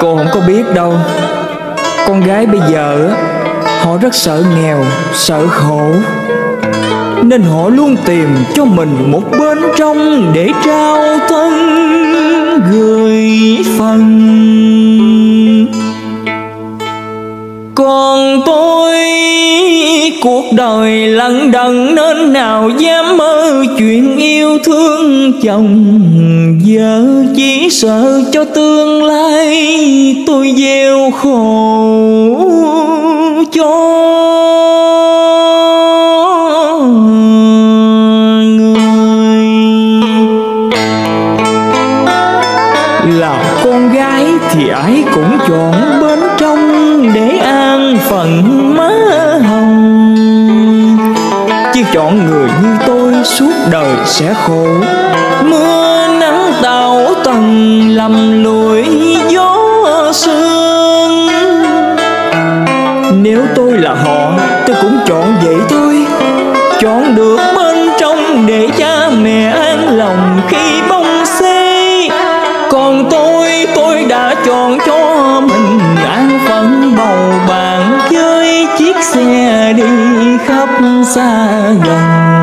Cô không có biết đâu. Con gái bây giờ á, Họ rất sợ nghèo, Sợ khổ. Nên họ luôn tìm cho mình một bên trong Để trao thân gửi phần cuộc đời lận đận Nên nào dám mơ chuyện yêu thương chồng. Vợ chỉ sợ cho tương lai tôi gieo khổ cho. Người là con gái thì ai cũng chọn bên trong để an phận. Chọn người như tôi suốt đời sẽ khổ. Mưa nắng tàu tầng lầm lũi gió sương. Nếu tôi là họ, tôi cũng chọn vậy thôi. Chọn được bên trong để cha mẹ an lòng khi bông xê. Còn tôi tôi đã chọn cho mình an phận bầu bạn với chiếc xe đi khắp xa gần.